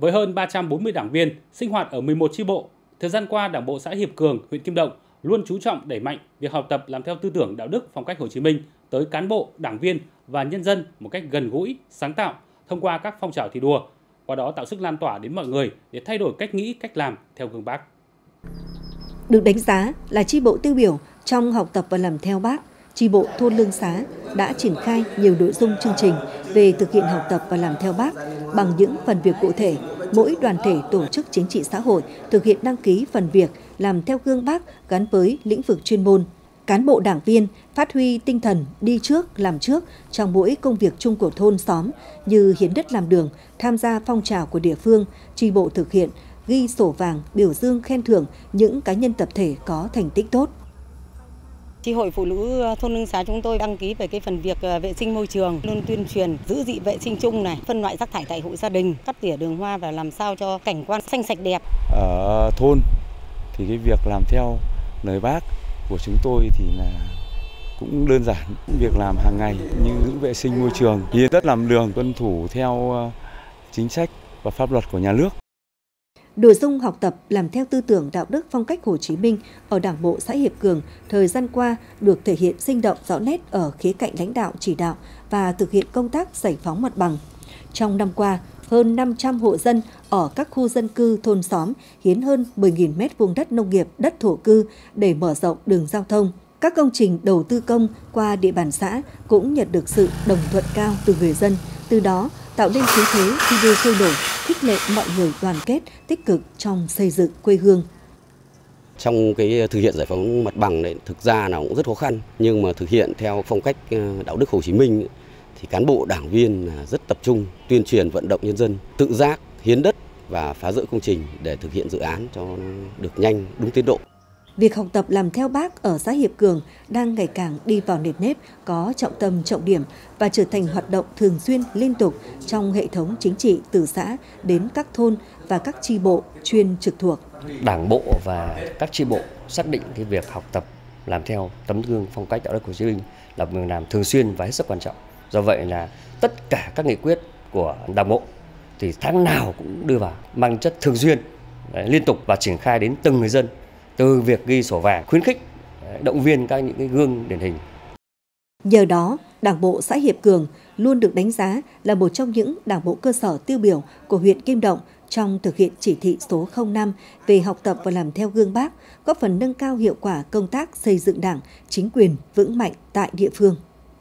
Với hơn 340 đảng viên sinh hoạt ở 11 chi bộ, thời gian qua Đảng bộ xã Hiệp Cường, huyện Kim Động luôn chú trọng đẩy mạnh việc học tập làm theo tư tưởng đạo đức phong cách Hồ Chí Minh tới cán bộ, đảng viên và nhân dân một cách gần gũi, sáng tạo thông qua các phong trào thi đua, qua đó tạo sức lan tỏa đến mọi người để thay đổi cách nghĩ, cách làm theo gương Bác. Được đánh giá là chi bộ tiêu biểu trong học tập và làm theo Bác, Tri bộ thôn Lương Xá đã triển khai nhiều nội dung chương trình về thực hiện học tập và làm theo Bác bằng những phần việc cụ thể. Mỗi đoàn thể tổ chức chính trị xã hội thực hiện đăng ký phần việc làm theo gương Bác gắn với lĩnh vực chuyên môn. Cán bộ đảng viên phát huy tinh thần đi trước làm trước trong mỗi công việc chung của thôn xóm như hiến đất làm đường, tham gia phong trào của địa phương, tri bộ thực hiện, ghi sổ vàng, biểu dương khen thưởng những cá nhân tập thể có thành tích tốt. Chi hội phụ nữ ờ, thôn Lương Xá chúng tôi đăng ký về cái phần việc ờ, vệ sinh môi trường, luôn tuyên truyền giữ dị vệ sinh chung này, phân loại rác thải tại hộ gia đình, cắt tỉa đường hoa và làm sao cho cảnh quan xanh sạch đẹp. Ở thôn thì cái việc làm theo lời bác của chúng tôi thì là cũng đơn giản việc làm hàng ngày như giữ vệ sinh môi trường, hiến đất làm đường, tuân thủ theo ờ, chính sách và pháp luật của nhà nước. Nội dung học tập làm theo tư tưởng đạo đức phong cách Hồ Chí Minh ở Đảng bộ xã Hiệp Cường thời gian qua được thể hiện sinh động rõ nét ở khía cạnh lãnh đạo chỉ đạo và thực hiện công tác giải phóng mặt bằng. Trong năm qua, hơn 500 hộ dân ở các khu dân cư thôn xóm hiến hơn 10.000 mét vuông đất nông nghiệp, đất thổ cư để mở rộng đường giao thông. Các công trình đầu tư công qua địa bàn xã cũng nhận được sự đồng thuận cao từ người dân, từ đó tạo nên khí thế thi đua sôi nổi, khích lệ mọi người đoàn kết, tích cực trong xây dựng quê hương. Trong cái thực hiện giải phóng mặt bằng này thực ra là cũng rất khó khăn, nhưng mà thực hiện theo phong cách ờ, đạo đức Hồ Chí Minh thì cán bộ đảng viên rất tập trung tuyên truyền vận động nhân dân tự giác hiến đất và phá rỡ công trình để thực hiện dự án cho được nhanh đúng tiến độ. Việc học tập làm theo bác ở xã Hiệp Cường đang ngày càng đi vào nền nếp, có trọng tâm trọng điểm và trở thành hoạt động thường xuyên liên tục trong hệ thống chính trị từ xã đến các thôn và các chi bộ chuyên trực thuộc. Đảng bộ và các chi bộ xác định cái việc học tập làm theo tấm gương phong cách đạo đức Hồ Chí Minh là một việc làm thường xuyên và hết sức quan trọng. Do vậy là tất cả các nghị quyết của Đảng bộ thì tháng nào cũng đưa vào mang chất thường xuyên liên tục và triển khai đến từng người dân từ việc ghi sổ vàng khuyến khích động viên các những cái gương điển hình. Nhờ đó, Đảng bộ xã Hiệp Cường luôn được đánh giá là một trong những đảng bộ cơ sở tiêu biểu của huyện Kim Động trong thực hiện chỉ thị số 05 về học tập và làm theo gương Bác, góp phần nâng cao hiệu quả công tác xây dựng Đảng, chính quyền vững mạnh tại địa phương.